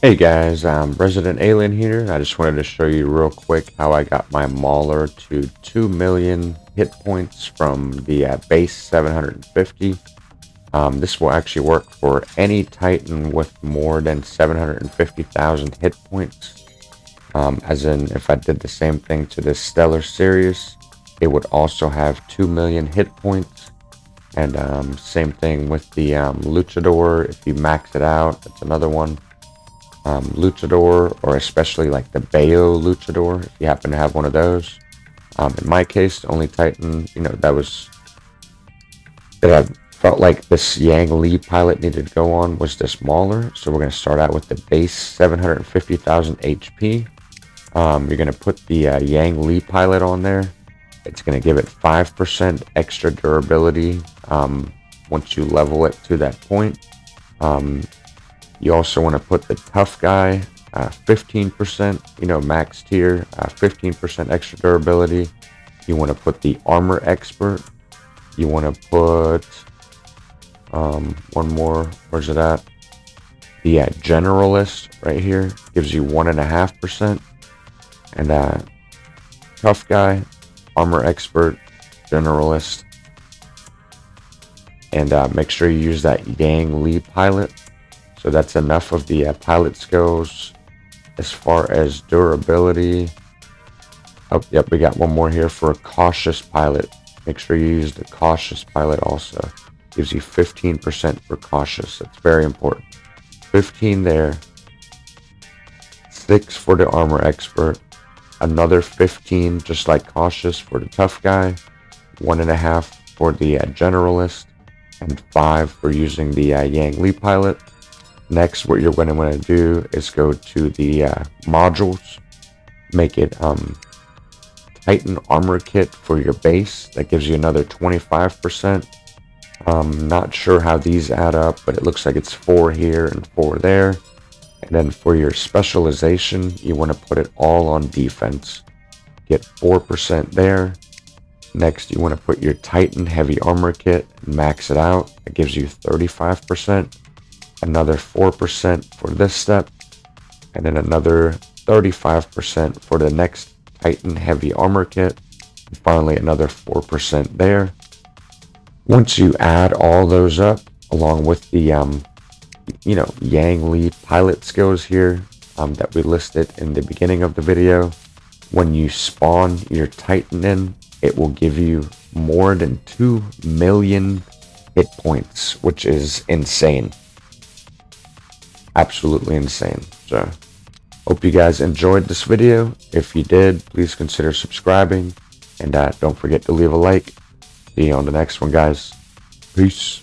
Hey guys, I'm Resident Alien here. I just wanted to show you real quick how I got my Mauler to 2 million hit points from the uh, base 750. Um, this will actually work for any Titan with more than 750,000 hit points. Um, as in, if I did the same thing to this Stellar Sirius, it would also have 2 million hit points. And um, same thing with the um, Luchador. If you max it out, that's another one um, luchador or especially like the Bayo luchador if you happen to have one of those. Um, in my case, the only Titan, you know, that was that I felt like this Yang Lee pilot needed to go on was this Mauler. So we're going to start out with the base 750,000 HP. Um, you're going to put the uh, Yang Lee pilot on there. It's going to give it 5% extra durability um, once you level it to that point. Um, you also want to put the tough guy, 15%, uh, you know, max tier, 15% uh, extra durability. You want to put the armor expert. You want to put um, one more. Where's it at? The uh, generalist right here gives you one and a half percent, and uh, tough guy, armor expert, generalist, and uh, make sure you use that Yang Lee pilot so that's enough of the uh, pilot skills. As far as durability, oh, yep, we got one more here for a cautious pilot. Make sure you use the cautious pilot also. Gives you 15% for cautious. That's very important. 15 there. 6 for the armor expert. Another 15 just like cautious for the tough guy. 1.5 for the uh, generalist. And 5 for using the uh, Yang Lee pilot. Next, what you're going to want to do is go to the uh, modules, make it um, Titan Armor Kit for your base. That gives you another 25%. Um, not sure how these add up, but it looks like it's four here and four there. And then for your specialization, you want to put it all on defense. Get 4% there. Next, you want to put your Titan Heavy Armor Kit and max it out. It gives you 35% another 4% for this step, and then another 35% for the next Titan Heavy Armor Kit, and finally another 4% there. Once you add all those up, along with the, um, you know, Yang Lee pilot skills here um, that we listed in the beginning of the video, when you spawn your Titan in, it will give you more than 2 million hit points, which is insane absolutely insane. So, hope you guys enjoyed this video. If you did, please consider subscribing. And uh, don't forget to leave a like. See you on the next one, guys. Peace.